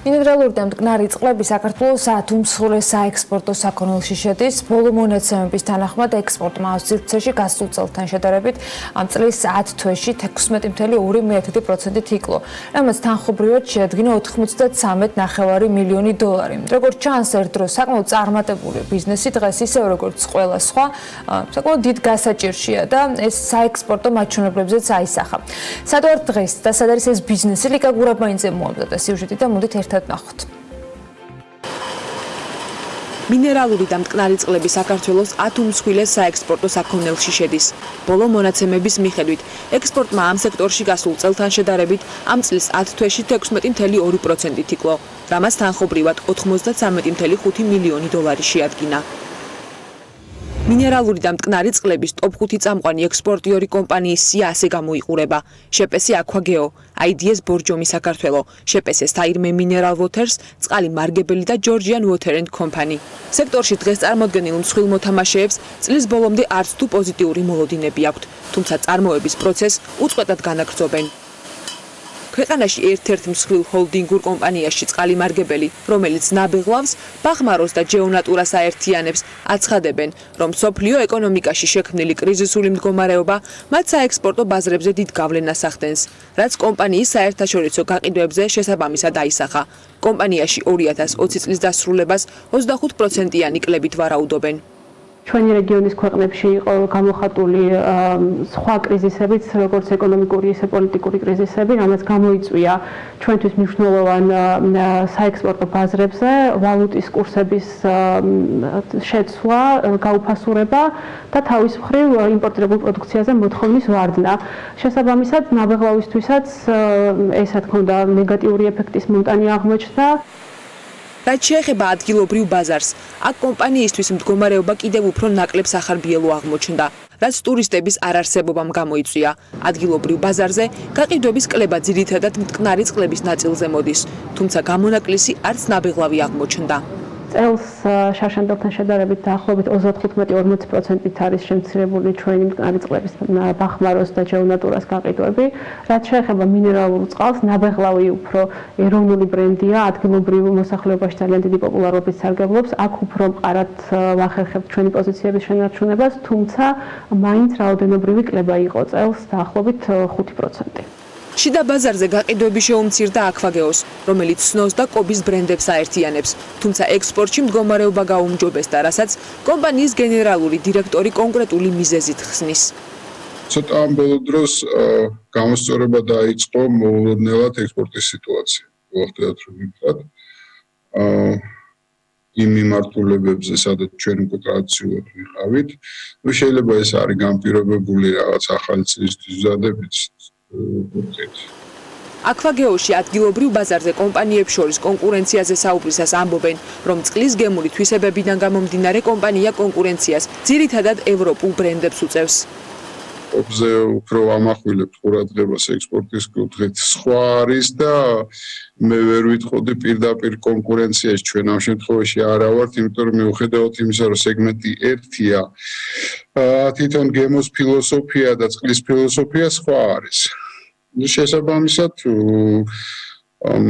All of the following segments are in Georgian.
მინერალური და მტკნარი წყლები საქართველოს ათუმსხურეს საექსპორტო საქონელში შედის. ბოლო მონაცემების თანახმად ექსპორტმა სივრცეში გასულ წელთან შედარებით ამ წლის 10 თვეში 16.2%-ით იკლო, რამაც თანხმობრივად შეადგინა 93.9 მილიონი დოლარი. როგორც ჩანს, ერთ დროს საკმაოდ წარმატებული ბიზნესი დღეს ისევ როგორც ყველა სხვა, საკმაოდ დიდ გასაჭირშია და ეს საექსპორტო მაჩვენებლებზეც აისახა. სადღაც დღეს და სად არის ეს ბიზნესი? ლიკა გურაბაინძე მოამზადა სიუჟეტი და მოდით ერთად ნახოთ. მინერალური და მტკნარი წყლები საქართველოს ათუმსხვილეს საექსპორტო საქონელში შედის. ბოლო მონაცემების მიხედვით, ექსპორტმა ამ სექტორში გასულ წელთან შედარებით ამ წლის 10 თვეში 16.2%-ით იკლო, რამაც თანხობრივად 93.5 მილიონი დოლარი შეადგინა. მინერალური და მტკნარი წყლების ტოპ 5 წამყვანი ექსპორტიორი კომპანიის სია ასე გამოიყურება. შეპესი აკვაგეო, IDS ბორჯომი საქართველო, შეპესი სტაირმე მინერალ ვოთერს, წყალი მარგებელი და ჯორჯიან ვოთერ ენდ კომპანი. სექტორში დღეს წარმოდგენილ მსხვილ მოთამაშეებს წლის ბოლომდე არც თუ პოზიტიური მოლოდინები აქვთ, თუმცა წარმოების პროცესს უწყვეტად განაგრძობენ. ქვეყანაში ერთ-ერთ მსხვილ ჰოლდინგურ კომპანიაში წყალი მარგებელი, რომელიც ნაბეღლავს, ბახმაროს და ჯეონატურას აერთიანებს, აცხადებენ, რომ სოფლიო ეკონომიკაში შექმნილი კრიზისული მდგომარეობა მათ საექსპორტო ბაზრებზე დიდ გავლენას ახდენს, რაც კომპანიის საერთაშორისო გაყიდვებზე შესაბამისად აისახა. კომპანიაში 2020 წლის დასრულებას 25%-იანი კლებით ვარაუდობენ. ჩვენი რეგიონის ქვეყნებში იყო გამოხატული სხვა კრიზისებიც, როგორც ეკონომიკური, ისე პოლიტიკური კრიზისები, რამაც გამოიწვია ჩვენთვის მნიშვნელოვან საექსპორტო ბაზრებზე ვალუტის კურსების შეცვლა, გაუფასურება და თავის მხრივ იმპორტირებულ პროდუქციაზე მოთხოვნის ვარდნა. შესაბამისად, ნაბეღლავისთვისაც ეს რა თქმა უნდა ნეგატიური ეფექტის მონტანი აღმოჩნდა. რაც შეეხება ადგილობრივ ბაზარს, აქ კომპანიისთვის მდგომარეობა კიდევ უფრო ნაკლებ სახარბიელო აღმოჩნდა, რაც ტურისტების არარსებობამ გამოიწვია. ადგილობრივ ბაზარზე გაყიდვების კლება ძირითადად მტკნარი წყლების ნაწილზე მოდის, თუმცა გამონაკლისი არც ნაბეღლავი აღმოჩნდა. წელს შარშანდელთან შედარებით დაახლოებით 35-40%-ით არის შემცირებული ჩვენი მტკნარი წყლების ბახმაროს და ჯეონატურას გაყიდვები. რაც შეეხება მინერალურ წყალს, ნაბეღლავი უფრო ეროვნული ბრენდია, ადგილობრივ მოსახლეობაში ძალიან დიდი პოპულარობით სარგებლობს. აქ უფრო მყარად ვახერხებთ ჩვენი პოზიციების შენარჩუნებას, თუმცა მაინც რაოდენობრივი კლება იყო წელს დაახლოებით 5%. შიდა ბაზარზე გაყიდვები შეუმცირდა აკვაგეოს, რომელიც სნოს და კობის ბრენდებს აერთიანებს, თუმცა ექსპორტში მდგომარეობა გაუმჯობეს და რასაც კომპანიის გენერალური დირექტორი კონკრეტული მიზეზით ხსნის. ცოტა ამ ბოლო დროს გამოსწორება დაიწყო მოულოდნელად ექსპორტის სიტუაცია. ვახდათ რომ ვიფრად. აა იმ მიმართულებებზე, სადაც ჩვენ უკვე ტრადიციულად ვიყავით, ნუ შეიძლება ეს არის განპირობებული რაღაც ახალი ცისთვის ზადებით, აკვაგეოში ადგილობრივ ბაზარზე კომპანიებს შორის კონკურენციაზე საუბრისას ამბობენ, რომ წყლის გემური თვისებებიდან გამომდინარე კომპანია კონკურენციას ძირითადად ევროპულ ბრენდებს უწევს. ოფზე უფრო ამახვილებ ყურადღებას ექსპორტის კუთხით სხვა არის და მე ვერ ვიტყოდი პირდაპირ კონკურენციაში ჩვენ ამ შემთხვევაში არა ვართ, იმიტომ რომ მიუხედავად იმისა, რომ სეგმენტი ერთია, თვითონ გემოს ფილოსოფია და წყლის ფილოსოფია სხვა არის. ну შესაბამისად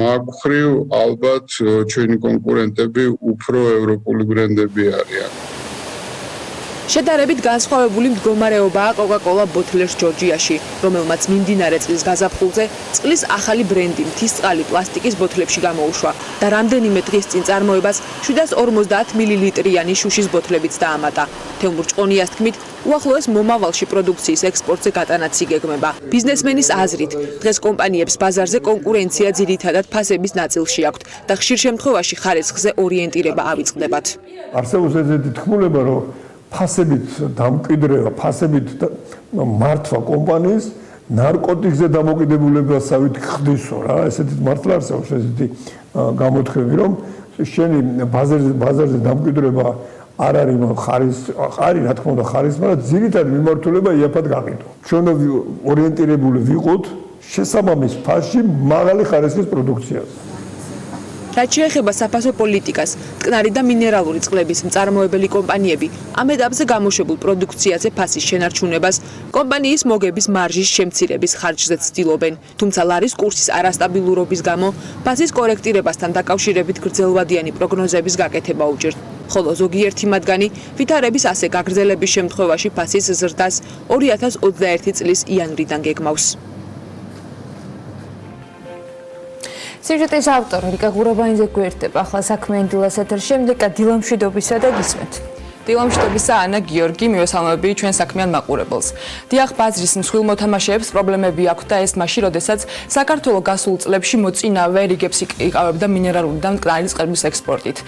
მაგხრივ ალბათ ჩვენი კონკურენტები უფრო ევროპული ბრენდები არიან. შედარებით განსხვავებული მდგომარეობაა Coca-Cola Bottlers Georgia-ში, რომელმაც მიმდინარე წლის გაზაფხულზე წყლის ახალი ბრენდი მთის წყალი პლასტიკის ბოთლებში გამოუშვა და რამდენიმე დღის წინ წარმოებას 750 მილilitrიანი შუშის ბოთლებიც დაამატა. თემურ ჭყონიას თქმით, უახლოეს მომავალში პროდუქციის ექსპორტზე გატანაც იგეგმება. ბიზნესმენის აზრით, დღეს კომპანიებს ბაზარზე კონკურენცია ძირითადად ფასების ნაწილში აქვთ და ხშირ შემთხვევაში ხარისხზე ორიენტირება ავიწყდებათ. არსებობს ესეთი თქმულება, რომ ფასებით დამკვიდრება, ფასებით მართვა კომპანიის ნარკოტიკზე დამოკიდებულებასავით ხდისო რა, ესეთი მართლა არსებობს ესეთი გამოთქმები, რომ შენი ბაზარზე ბაზარზე დამკვიდრება არ არის ხარის, არის რა თქმა უნდა ხარის, მაგრამ ძირითადად მიმართულება იაფად გაყიდო. ჩვენ ორიენტირებული ვიყოთ შესაბამის ფასში მაღალი ხარისხის პროდუქციაზე. რაც შეეხება საფასო პოლიტიკას, მტკნარი და მინერალური წყლების მწარმოებელი კომპანიები ამ ეტაპზე გამოშვებულ პროდუქციაზე ფასის შენარჩუნებას კომპანიის მოგების მარჟის შემცირების ხარჯზე ცდილობენ. თუმცა ლარის კურსის არასტაბილურობის გამო ფასის კორექტირებასთან დაკავშირებით გრძელვადიანი პროგნოზების გაკეთება უჭირთ. ხოლო ზოგიერთი მათგანი ვითარების ასე გაგრძელების შემთხვევაში ფასის ზრდას 2021 წლის იანვრიდან გეგმავს. სიუჟეტის ავტორი რიკა გურაბაინძე გვერდება ახლა საქმიანი დილას ეთერში შემდეგ დილამშვიდობისა და გისმენთ დილამშვიდობისა ანა გიორგი მივესალმები ჩვენ საქმიან მაყურებელს. დიახ ბაზრის მსხვილ მოთამაშეებს პრობლემები აქვს და ეს მაშინ, როდესაც საქართველოს გასულ წლებში მოწინავე რიგებს იკავებდა მინერალური და მტკნარი წყლების ექსპორტით.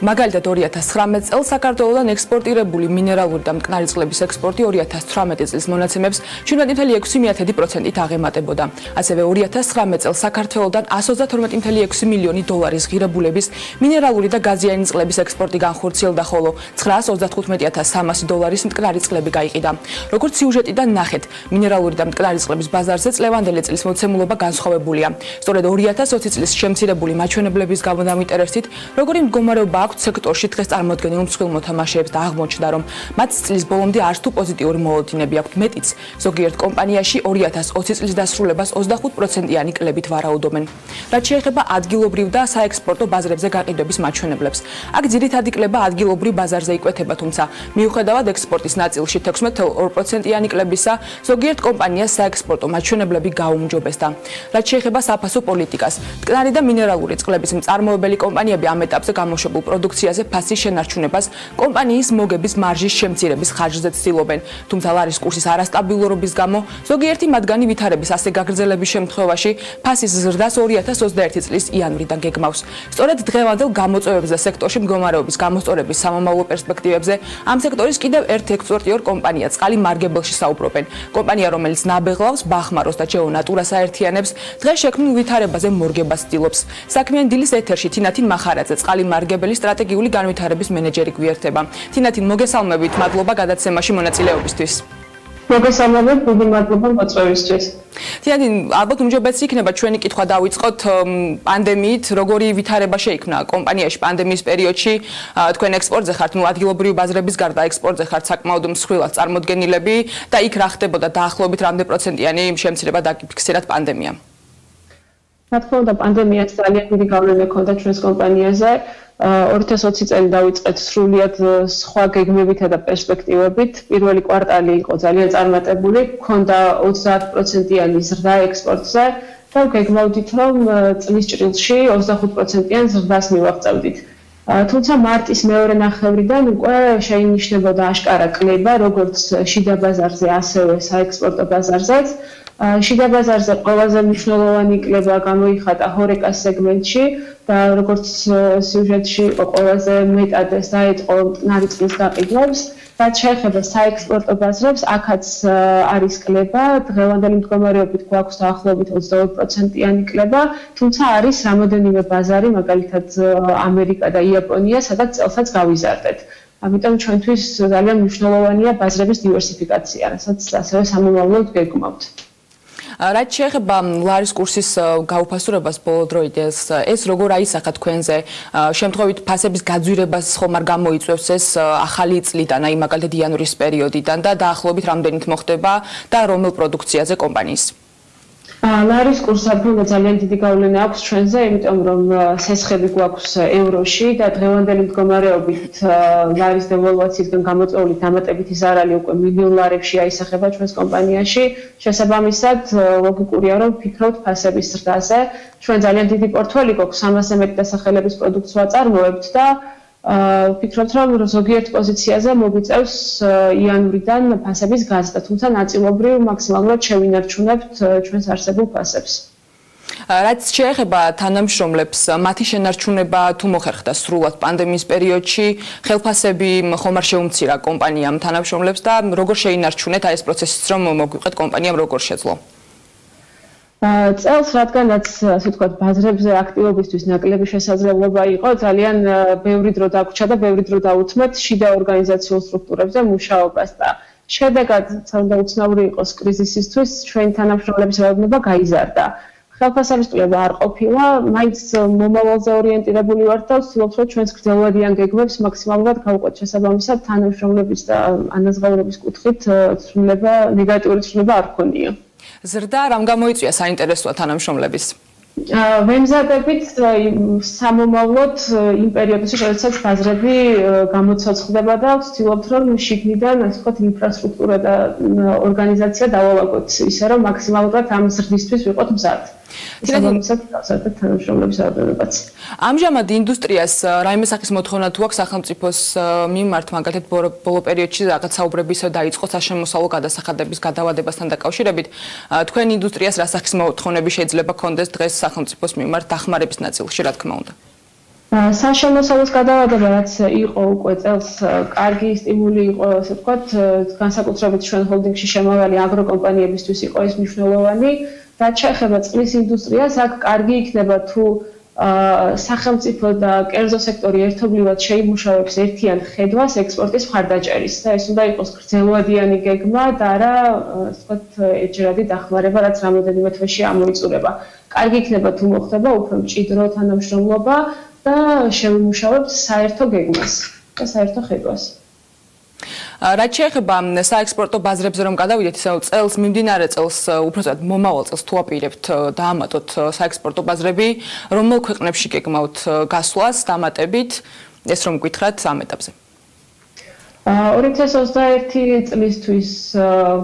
მაგალითად 2019 წელს საქართველოსთან ექსპორტირებული მინერალური და მტკნარი წყლების ექსპორტი 2018 წლის მონაცემებს 7.6%-ით აღემატებოდა. ასევე 2019 წელს საქართველოსთან 132.6 მილიონი დოლარის ღირებულების მინერალური და გაზიანი წყლების ექსპორტი განხორციელდა, ხოლო 935.300 დოლარის მტკნარი წყლები გაიყიდა. როგორც სიუჟეტიდან ნახეთ, მინერალური და მტკნარი წყლების ბაზარზე წლევანდელი წლის მოცემულობა განსხვავებულია. სწორედ 2020 წლის შემცირებული მაჩვენებლების გამო დამიტერესით, როგორი მდგომარეობა აქვთ სექტორში დღეს წარმოადგენილ მსხვილ მოთამაშეებს და აღმოჩნდა რომ მათ წლის ბოლომდე არც თუ პოზიტიური მოლოდინები აქვთ. მეტიც ზოგიერთ კომპანიაში 2020 წლის დასრულებას 25%-იანი კლებით ვარაუდობენ. რაც შეეხება ადგილობრივ და საექსპორტო ბაზრებზე გაყიდვების მაჩვენებლებს. აქ ძირითადი კლება ადგილობრივ ბაზარზე იკვეთება თუმცა მიუხედავად ექსპორტის ნაწილში 16%-იანი კლებისა ზოგიერთ კომპანიას საექსპორტო მაჩვენებლები გაუმჯობესდა. რაც შეეხება საფასო პოლიტიკას. მტკნარი და მინერალური წყლების მწარმოებელი კომპანიები ამ ეტაპზე გამოშვებულ პროდუქციაზე ფასის შენარჩუნებას კომპანიის მოგების მარჟის შემცირების ხარჯზე ცდილობენ. თუმცა ლარის კურსის არასტაბილურობის გამო ზოგიერთი მათგანი ვითარების ასე გაგრძელების შემთხვევაში ფასის ზრდას 2021 წლის იანვრიდან გეგმავს. სწორედ დღევანდელ გამოწვევებზე სექტორში მდგომარეობის გამოსწორების სამომავლო პერსპექტივებზე ამ სექტორის კიდევ ერთ ექსპორტიორ კომპანია წყალი მარგებელში საუბრობენ. კომპანია რომელიც ნაბეღლავს ბახმაროს და ჯეო ნატურას აერთიანებს დღეს შექმნილ ვითარებაზე მორგებას ცდილობს. საქმიან დილის ეთერში თინათინ მახარაძე წყალი მარგებელის სტრატეგიული განვითარების მენეჯერი გვერდება. თინათინ მოგესალმებით, მადლობა გადაცემაში მონაწილეობისთვის. მოგესალმებით, დიდი მადლობა მოწვევისთვის. თინათინ ალბათ უმჯობესი იქნება ჩვენი კითხვა დავიწყოთ პანდემიით, როგორი ვითარება შეიქმნა კომპანიაში პანდემიის პერიოდში. თქვენ ექსპორტზე ხართ, ну ადგილობრივი ბაზრების გარდა ექსპორტზე ხართ საკმაოდ მსხვილად წარმოდგენილები და იქ რა ხდებოდა დაახლოებით რამდენი პროცენტიანი შემცირება დაგიფიქსირათ პანდემიამ? რა თქმა უნდა, პანდემიაც ძალიან დიდი გავლენა ჰქონდა ჩვენს კომპანიაზე. 2020 წელი დავიწყეთ სრულიად სხვა გეგმებითა და პერსპექტივებით. პირველი კვარტალი იყო ძალიან წარმატებული, ჰქონდა 30%-იანი ზრდა ექსპორტზე და გეგმავდით, რომ წლის ჭრილში 25%-იან ზრდას მივაღწევდით. თუმცა მარტის მეორე ნახევრიდან უკვე შეინიშნებოდა აშკარა კლება, როგორც შიდა ბაზარზე, ასევე საექსპორტო ბაზარზეც. შიდა ბაზარზე ყველაზე მნიშვნელოვანი კლება გამოიხატა ჰორეკას სეგმენტში და როგორც სიუჟეტში იყო ყველაზე მეტად დაიწყო ნარი წყლის გაყიდვებს რაც შეეხება საექსპორტო ბაზრებს აქაც არის კლება დღევანდელი მდგომარეობით გვაქვს დაახლოებით 22%-იანი კლება თუმცა არის რამოდენიმე ბაზარი მაგალითად ამერიკა და იაპონია სადაც წელსაც გავიზარდეთ. ამიტომ ჩვენთვის ძალიან მნიშვნელოვანია ბაზრების დივერსიფიკაცია რასაც ასევე სამომავლოდ გეგმავთ რაც შეეხება ლარის კურსის გაუფასურებას ბოლო დროიდეს ეს როგორ აისახა თქვენზე? შემთხვევით ფასების გაძვირებას ხომ არ გამოიწვევს ეს ახალი წლიდან აი მაგალითად იანვრის პერიოდიდან და დაახლოებით რამდენით მოხდება და რომელ პროდუქციაზე კომპანიის ლარის კურსამდე ძალიან დიდი გავლენა აქვს ჩვენზე, იმიტომ რომ სესხები გვაქვს ევროში და დღევანდელი მდგომარეობით ლარის დევალვაციისგან გამოწვეული დამატებითი ზარალი უკვე მილიონ ლარებში აისახება ჩვენს კომპანიაში. შესაბამისად, ლოგიკურია რომ ფიქრობთ ფასების ზრდაზე. ჩვენ ძალიან დიდი პორტფელი გვაქვს 300 მეტი დასახელების პროდუქტს ვაწარმოებთ და ვფიქრობთ, რომ ზოგიერთ პოზიციაზე მოგვიწევს იანვრიდან ფასების გაზრდა, თუმცა ნაწილობრივ მაქსიმალურად შევინარჩუნებთ ჩვენს არსებულ ფასებს. რაც შეეხება თანამშრომლებს, მათი შენარჩუნება თუ მოხერხდა სრულად პანდემიის პერიოდში, ხელფასები ხომ არ შეუმცირა კომპანიამ თანამშრომლებს და როგორ შეინარჩუნეთ აი ეს პროცესიც რომ მოგვიყეთ კომპანიამ როგორ შეძლო? წელს რადგანაც ასე ვთქვათ ბაზრებზე აქტივობისთვის ნაკლები შესაძლებლობა იყო ძალიან ბევრი დრო დაგვრჩა და ბევრი დრო დაუთმეთ შიდა ორგანიზაციულ სტრუქტურებზე მუშაობას და შედეგად თუნდაც უცნაური იყოს კრიზისისთვის ჩვენ თანამშრომლების რაოდენობა გაიზარდა ხელფასარისტყლება არ ყოფილა, მაინც მომავალზე ორიენტირებული ვართ და ვცდილობთ რომ ჩვენს გრძელვადიან გეგმებს მაქსიმალურად გავუყვეთ შესაბამისად თანამშრომლების და ანაზღაურების კუთხით ცვლილება ნეგატიური ცვლილება არ ქონია. ზრდა რამ გამოიწვია საინტერესოა თანამშრომლების? ვემზადებით სამომავლოდ იმ პერიოდში, როდესაც ბაზრები გამოცოცხლდება და ვცდილობთ რომ შიგნიდან, ასე ვთქვათ, ინფრასტრუქტურა და ორგანიზაცია დავალაგოთ ისე რომ მაქსიმალურად ამ ზრდისთვის ვიყოთ მზად. თინათინსად დასაერთად თანამშრომლების რაოდენობაც. ამჟამად ინდუსტრიას რაიმე სახის მოთხოვნა თუ აქვს სახელმწიფოს მიმართ მაგალითად ბოლო პერიოდში რაღაც საუბრებისა დაიწყო საშემოსავლო გადასახადების გადავადებასთან დაკავშირებით. თქვენ ინდუსტრიას რა სახის მოთხოვნები შეიძლება კონდეს დღეს სახელმწიფოს მიმართ დახმარების ნაწილში რა თქმა უნდა? საშემოსავლოს გადავადება რაც იყო უკვე წელს კარგი სტიმული იყო ასე ვთქვათ განსაკუთრებით ჩვენ ჰოლდინგში შემავალი აგროკომპანიებისთვის იყო ეს მნიშვნელოვანი რაც შეეხება წყლის ინდუსტრიას, აქ კარგი იქნება თუ სახელმწიფო და კერძო სექტორი ერთობლივად შეიმუშავებს ერთიან ხედვას ექსპორტის მხარდაჭერის და ეს უნდა იყოს გრძელვადიანი გეგმა და არა, ვთქვათ, ეჯერადი დახმარება, რაც რამოდენიმე თვეში ამოიწურება. კარგი იქნება თუ მოხდება უფრო მჭიდრო თანამშრომლობა და შევიმუშავებთ საერთო გეგმას და საერთო ხედვას. რაც შეეხება საექსპორტო ბაზრებზე რომ გადავიდეთ ისე წელს მიმდინარე წელს უბრალოდ მომავალ წელს თუ აპირებთ დაამატოთ საექსპორტო ბაზრები რომელ ქვეყნებში გეკმავთ გასვლას დამატებით ეს რომ გითხრათ ამ ეტაპზე. 2021 წლისთვის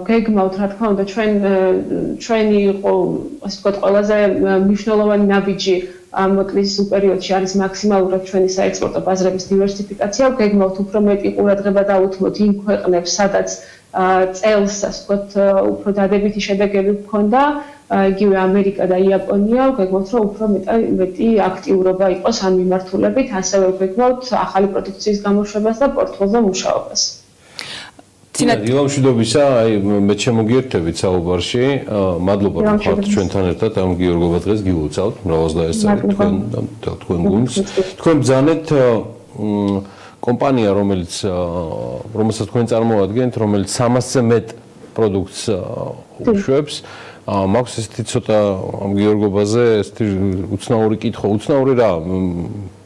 გეგმავთ რა თქმა უნდა ჩვენ ჩვენი იყო ასე ვთქვათ ყველაზე მნიშვნელოვანი ნაბიჯი ამ კრიზისის პერიოდში არის მაქსიმალურად ჩვენი საექსპორტო ბაზრების დივერსიფიკაცია. გეგმავთ უფრო მეტი ყურადღება დაუთმოთ იმ ქვეყნებს, სადაც წელს, ასე ვთქვათ, უფრო დადებითი შედეგები ჰქონდა, იგივე ამერიკა და იაპონია, გეგმავთ, რომ უფრო მეტი აქტიურობა იყოს ამ მიმართულებით, ასევე გეგმავთ ახალი პროდუქციის გამოშვებას და პორტფოლიოზე მუშაობას. თინათ დილამშვიდობისა, აი მე შემოგიერთებით საუბარში. მადლობა რომ ხართ ჩვენთან ერთად. ამ გიორგობა დღეს გილოცავთ. მრავალს დაესწრეთ თქვენ და თქვენ გუნდს. თქვენ ბძანეთ კომპანია, რომელიც რომელსაც თქვენ წარმოადგენთ, რომელიც 300-ზე მეტ პროდუქტს უშვებს. მაქვს ესეთი ცოტა ამ გიორგობაზე ესეთი უცნაური კითხვა, უცნაური რა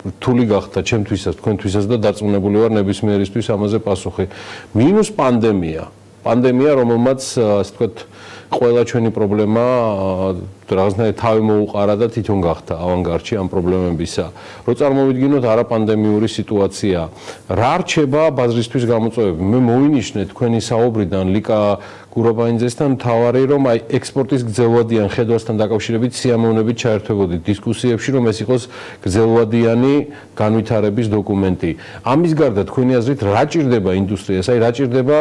რთული გახდა ჩემთვისაც, თქვენთვისაც და დარწმუნებული ვარ ნებისმიერისთვის ამაზე პასუხი. მინუს პანდემია. პანდემია, რომელმაც ასე ვთქვათ, ყველა ჩვენი პრობლემა რაღაცნაირად თავი მოუყარა და თვითონ გახდა ავანგარდში ამ პრობლემებისა. რო წარმოვიდგინოთ არაპანდემიური სიტუაცია, რა რჩება ბაზრისთვის გამოწვევები? მე მოვინიშნე თქვენი საუბრიდან ლიკა გურობაინძესთან თავარი რომ აი ექსპორტის გზელვადიან ხედვასთან დაკავშირებით სიამოვნებით ჩაერთვებოდი დისკუსიებში რომ ეს იყოს გზელვადიანი განვითარების დოკუმენტი. ამის გარდა თქვენი აზრით რა ჭირდება ინდუსტრიას? აი რა ჭირდება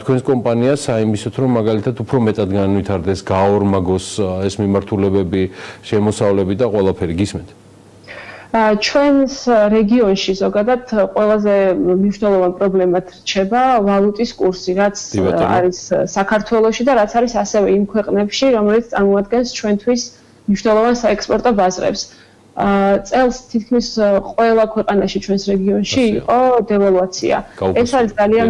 თქვენს კომპანიას აიმისოთ რომ მაგალითად უფრო მეტად განვითარდეს, გაორმაგოს ეს მიმართულებები, შემოსავლები და ყველაფერი გისმენთ? ჩვენს რეგიონში ზოგადად ყველაზე მნიშვნელოვან პრობლემად რჩება ვალუტის კურსი, რაც არის საქართველოსში და რაც არის ასევე იმ ქვეყნებში, რომელიც წარმოადგენს ჩვენთვის მნიშვნელოვან საექსპორტო ბაზრებს. წელს თითქმის ყველა ქვეყანაში ჩვენს რეგიონში იყო დევალვაცია. ეს არის ძალიან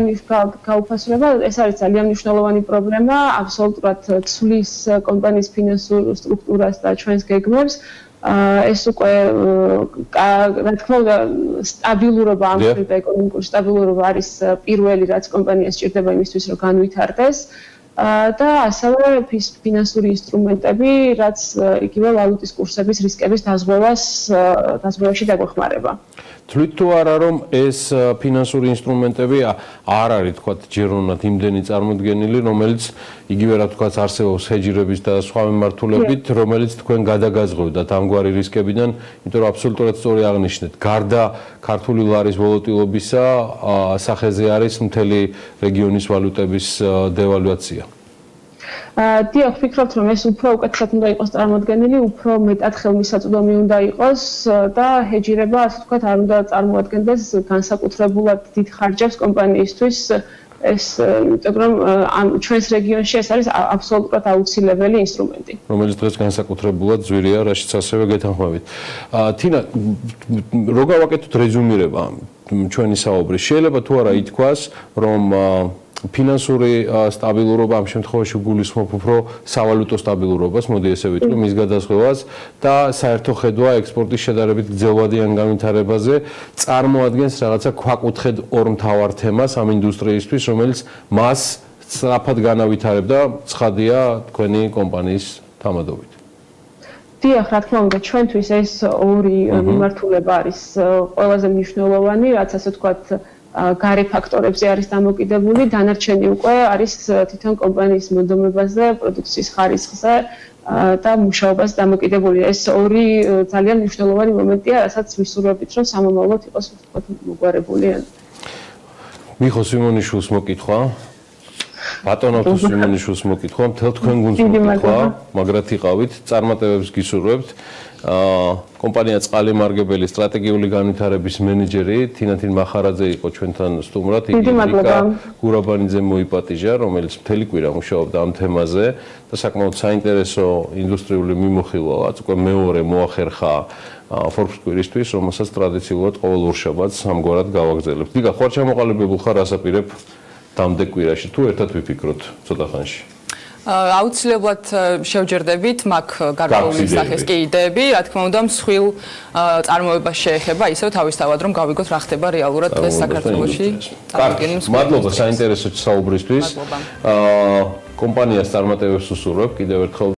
გაუფასრება, ეს არის ძალიან მნიშვნელოვანი პრობლემა, აბსოლუტურად ცვლის კომპანიის ფინანსურ სტრუქტურას და ჩვენს გეგმებს. ეს უკვე რა თქმა უნდა სტაბილურობა ამ ხრივ ეკონომიკური სტაბილურობა არის პირველი რაც კომპანიას ჭირდება იმისთვის რომ განვითარდეს და ასევე ფინანსური ინსტრუმენტები რაც იგივე ვალუტის კურსების რისკების დაზღვევას დაზღვევაში დაგვეხმარება. თვლით თუ არა რომ ეს ფინანსური ინსტრუმენტები არ არის თქვა ჯერონად იმდენი წარმოდგენილი რომელიც იგივე რა თქვა არსებობს ჰეჯირების და სხვა მიმართულებით რომელიც თქვენ გადაგაზღვევდათ ამგვარი რისკებიდან იმიტომ რომ აბსოლუტურად სწორი აღნიშნეთ. გარდა ქართული ლარის ვოლატილობისა სახეზე არის მთელი რეგიონის ვალუტების დევალვაცია დიახ, ვფიქრობთ, რომ ეს უფრო უკეთესად უნდა იყოს წარმოადგენილი, უფრო მეტად ხელმისაწვდომი უნდა იყოს და ჰეჯირება, ასე ვთქვათ, არ უნდა წარმოადგენდეს განსაკუთრებულად დიდ ხარჯებს კომპანიისთვის. ეს იმიტომ რომ ამ ჩვენს რეგიონში ეს არის აბსოლუტურად აუცილებელი ინსტრუმენტი. რომელიც დღეს განსაკუთრებულად ძვირია, რაშიც ასევე გეთანხმებით. აა თინა, როგა ვაკეთოთ რეზუმირება ჩვენი საუბრის. შეიძლება თუ არა ითქვას, რომ ფინანსური სტაბილურობა ამ შემთხვევაში გულისხმობ უფრო სავალუტო სტაბილურობას, მოდი ესე ვიტყვი, მის გადასხვევას და საერთო ხედვა ექსპორტის შედარებით გრძელვადიან განვითარებაზე წარმოადგენს რაღაცა ქვაკუთხედ ორ მთავარ თემას ამ ინდუსტრიისთვის, რომელიც მას სწრაფად განავითარებდა, ცხადია თქვენი კომპანიის თამადობით. დიახ, რა თქმა უნდა, ჩვენთვის ეს ორი მიმართულება არის ყველაზე მნიშვნელოვანი, რაც ასე ვთქვათ, გარე ფაქტორებზე არის დამოკიდებული, დანარჩენი უკვე არის თვითონ კომპანიის მონდომებაზე, პროდუქციის ხარისხზე და მუშაობას დამოკიდებული. ეს ორი ძალიან მნიშვნელოვანი მომენტია, რასაც ვისურვებით, რომ სამომავლოდ იყოს ვთქვათ მოგვარებული. მიხო სიმონიშვილს მოკითხვა. ბატონო თუ სიმონიშვილს მოკითხვა, მთელ თქვენ გუნდს მოკითხვა, მაგრად იყავით, წარმატებებს გისურვებთ. კომპანია წყალი მარგებელი სტრატეგიული განვითარების მენეჯერი თინათინ მახარაძე იყო ჩვენთან სტუმრად იგი რიკა გურაბანიძე მოიპატიჟა რომელიც მთელი კვირა მუშაობდა ამ თემაზე და საკმაოდ საინტერესო ინდუსტრიული მიმოხილვაა უკვე მეორე მოახერხა Forbes კვირისთვის რომელსაც ტრადიციულად ყოველ ორშაბათს ამგვარად გავაგზავნებთ. დიგა ხარ ჩამოყალიბებულ ხარ ასაპირებ დამდე კვირაში თუ ერთად ვიფიქროთ ცოტა ხანში. აუცილებლად შევჯერდებით მაგ გარკვეული სახის კი იდეები, რა თქმა უნდა, მსხვილ წარმოებას შეეხება, ისევ თავისთავად რომ გავიგოთ რა ხდება რეალურად დღეს საქართველოში. მადლობა საინტერესო საუბრისთვის. აა კომპანიას წარმატებებს უსურვებ კიდევ ერთხელ